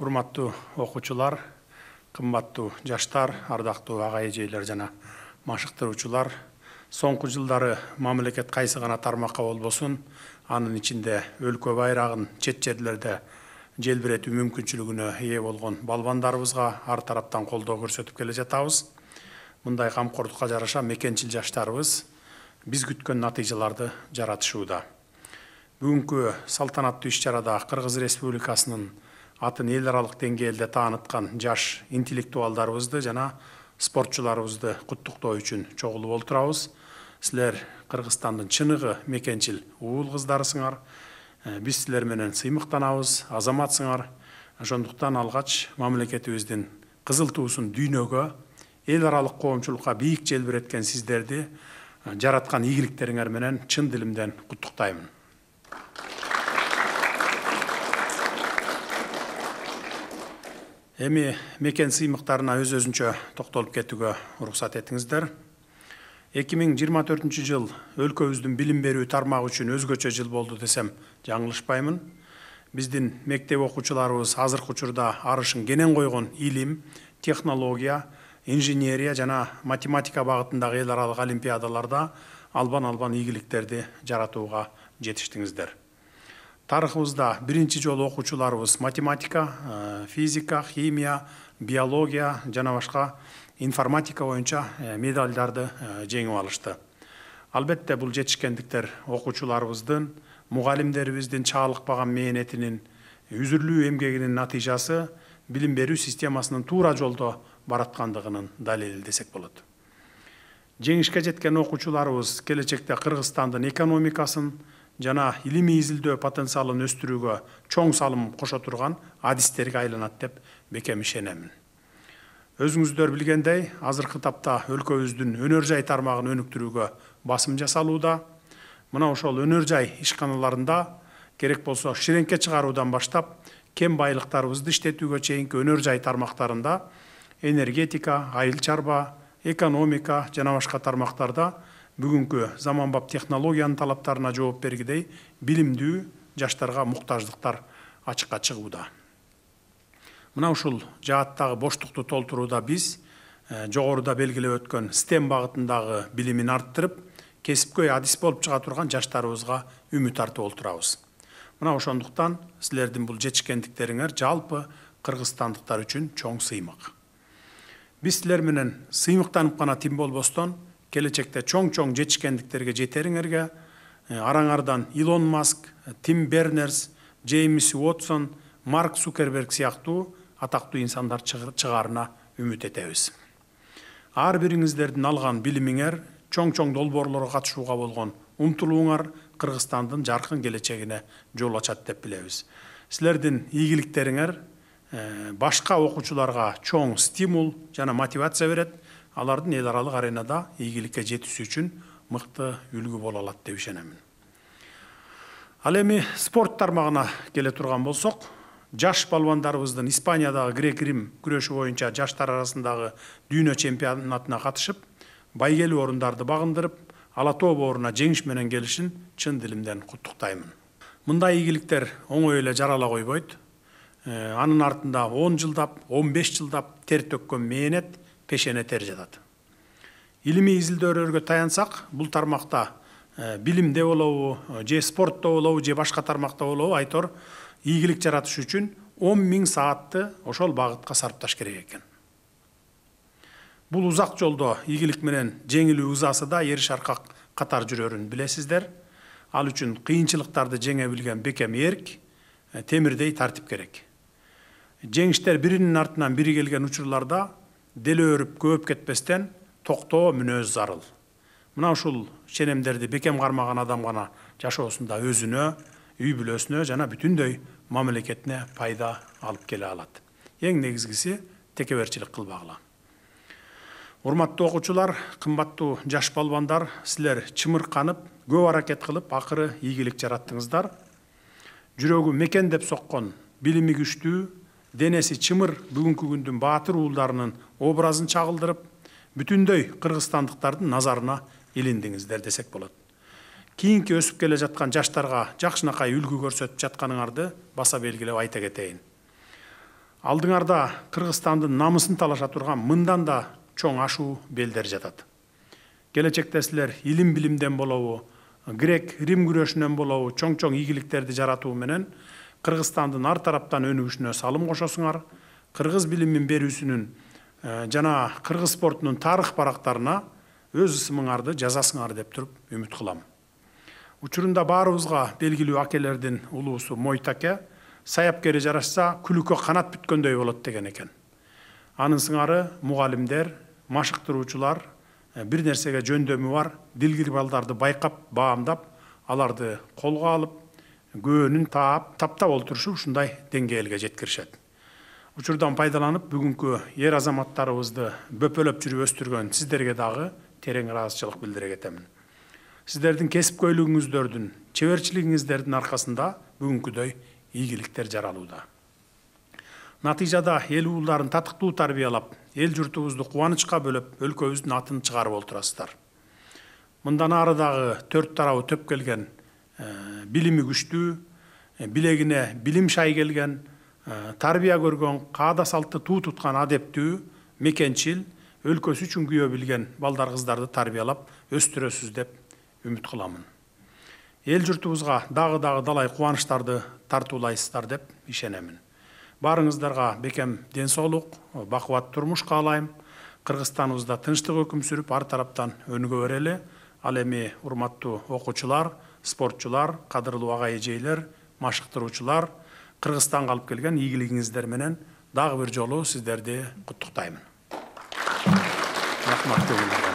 урматтуу окуучулар кымбаттуу жаштар ардактуу ага эжелер жана машыктыруучулар соңку жылдары мамлекет кайсы гана тармакка болбосун анын ичинде өлкө байрагын чет жерлерде желбиретүү мүмкүнчүлүгүнө ээ болгон балбандарыбызга ар тараптан колдоо көрсөтүп келе жатабыз мындай камкордукка жараша мекенчил жаштарыбыз биз күткөн натыйжаларды жаратышууда бүгүнкү салтанаттуу иш чарада кыргыз республикасынын атын эл аралык деңгээлде тааныткан жаш интеллектуалдарыбызды жана спортчуларыбызды куттуктоо үчүн чогулуп отурабыз силер кыргызстандын чыныгы мекенчил уул кыздарысыңар биз силер менен сыймыктанабыз азаматсыңар ошондуктан алгач мамлекетибиздин кызыл туусун дүйнөгө эл аралык коомчулукка бийик желбиреткен сиздерди жараткан ийгиликтериңер менен чын дилимден куттуктаймын эми мекен сыймыктарына өз өзүнчө токтолуп кетүүгө уруксат этиңиздер. Эки миң жыйырма төртүнчү жыл өлкөбүздүн билим берүү тармагы үчүн өзгөчө жыл болду десем жаңылышпаймын. Биздин мектеп окуучуларыбыз азыркы учурда арышын кенен койгон илим технология инженерия жана математика багытындагы эл аралык олимпиадаларда албан албан ийгиликтерди жаратууга жетиштиңиздер. Тарыхыбызда биринчи жолу окуучуларыбыз математика физика химия биология жана башка информатика боюнча медалдарды жеңип алышты албетте бул жетишкендиктер окуучуларыбыздын мугалимдерибиздин чагылыкпаган мээнетинин үзүрлүү эмгегинин натыйжасы билим берүү системасынын туура жолдо бараткандыгынын далили десек болот жеңишке жеткен окуучуларыбыз келечекте кыргызстандын экономикасын жана илимий изилдөө потенциалын өстүрүүгө чоң салым кошо турган адистерге айланат деп бекем ишенемин өзүңүздөр билгендей азыркы тапта өлкөбүздүн өнөр жай тармагын өнүктүрүүгө басым жасалууда мына ошол өнөр жай ишканаларында керек болсо ширеңке чыгаруудан баштап кен байлыктарыбызды иштетүүгө чейинки өнөр жай тармактарында энергетика айыл чарба экономика жана башка тармактарда бүгүнкү заманбап технологиянын талаптарына жооп бергидей билимдүү жаштарга муктаждыктар ачыкка чыгууда. Мына ушул жааттагы боштукту толтурууда биз жогоруда белгилеп өткөн стем багытындагы билимин арттырып кесипкөй адис болуп чыга турган жаштарыбызга үмүт артып олтурабыз. Мына ошондуктан силердин бул жетишкендиктериңер жалпы кыргызстандыктар үчүн чоң сыймык. Биз силер менен сыймыктанып гана тим болбостон келечекте чоң чоң жетишкендиктерге жетериңерге араңардан илон маск тим бернерс джеймс уотсон марк цукерберг сыяктуу атактуу инсандар чыгаарына үмүт этебиз. Ар бириңиздердин алган билимиңер чоң чоң долбоорлорго катышууга болгон умтулууңар кыргызстандын жаркын келечегине жол ачат деп билебиз. Силердин ийгиликтериңер башка окуучуларга чоң стимул жана мотивация берет алардын эл аралык аренада ийгиликке жетүүсү үчүн мыкты үлгү боло алат деп ишенемин. Ал эми спорт тармагына келе турган болсок жаш балбандарыбыздын испаниядагы грек рим күрөшү боюнча жаштар арасындагы дүйнө чемпионатына катышып байгелүү орундарды багындырып ала тоо бооруна жеңиш менен келишин чын дилимден куттуктаймын. Мындай ийгиликтер оңой эле жарала койбойт. Анын артында он жылдап он беш жылдап тер төккөн мээнет пешене тер жатат илимий изилдөөлөргө таянсак бул тармакта билимде болобу же спортто болобу же башка тармакта болобу айтор ийгилик жаратыш үчүн он миң саатты ошол багытка сарпташ керек экен. Бул узак жолдо ийгилик менен жеңилүү ызасы да эри шаркак катар жүрөрүн билесиздер. Ал үчүн кыйынчылыктарды жеңе билген бекем эрк темирдей тартип керек. Жеңиштер биринин артынан бири келген учурларда деле өрүп көөп кетпестен токтоо мүнөз зарыл. Мына ушул ченемдерди бекем кармаган адам гана жашоосунда өзүнө үй бүлөсүнө жана бүтүндөй мамлекетине пайда алып келе алат эң негизгиси текеберчилик кылбагыла урматтуу окуучулар кымбаттуу жаш балбандар силер чымырканып көп аракет кылып акыры ийгилик жараттыңыздар. Жүрөгү мекен деп соккон билими күчтүү денеси чымыр бүгүнкү күндүн баатыр уулдарынын образын чагылдырып бүтүндөй кыргызстандыктардын назарына илиндиңиздер десек болот кийинки өсүп келе жаткан жаштарга жакшынакай үлгү көрсөтүп жатканыңарды баса белгилеп айта кетейин алдыңарда кыргызстандын намысын талаша турган мындан да чоң ашуу белдер жатат келечекте силер илим билимден болобу грек рим күрөшүнөн болобу чоң чоң ийгиликтерди жаратуу менен кыргызстандын ар тараптан өнүгүшүнө салым кошосуңар кыргыз билимин берүүсүнүн жана кыргыз спортунун тарых барактарына өз ысымыңарды жазасыңар деп туруп үмүт кылам учурунда баарыбызга белгилүү акелердин улуусу мойтаке саяпкери жарашса күлүккө канат бүткөндөй болот деген экен анын сыңары мугалимдер машыктыруучулар бир нерсеге жөндөмү бар дилгир балдарды байкап баамдап аларды колго алып көөнүн таап таптап олтурушуп ушундай деңгээлге жеткиришет. Учурдан пайдаланып бүгүнкү эр азаматтарыбызды бөпөлөп жүрүп өстүргөн сиздерге дагы терең ыраазычылык билдире кетемин сиздердин кесипкөйлүгүңүздөрдүн чеберчилигиңиздердин аркасында бүгүнкүдөй ийгиликтер жаралууда. Натыйжада эл уулдарын татыктуу тарбиялап эл журтубузду кубанычка бөлөп өлкөбүздүн атын чыгарып олтурасыздар. Мындан ары дагы төрт тарабы төп келген билими күчтүү билегине билим шай келген тарбия көргөн каада салтты туу туткан адептүү мекенчил өлкөсү үчүн күйөө билген балдар кыздарды тарбиялап өстүрөсүз деп үмүт кыламын эл журтубузга дагы дагы далай кубанычтарды тартуулайсыздар деп ишенемин баарыңыздарга бекем ден соолук бакубат турмуш каалайм кыргызстаныбызда тынчтык өкүм сүрүп ар тараптан өнүгө берели ал эми урматтуу окуучулар спортчулар кадырлуу ага эжейлер машыктыруучулар кыргызстанга алып келген ийгилигиңиздер менен дагы бир жолу сиздерди куттуктаймын рахмат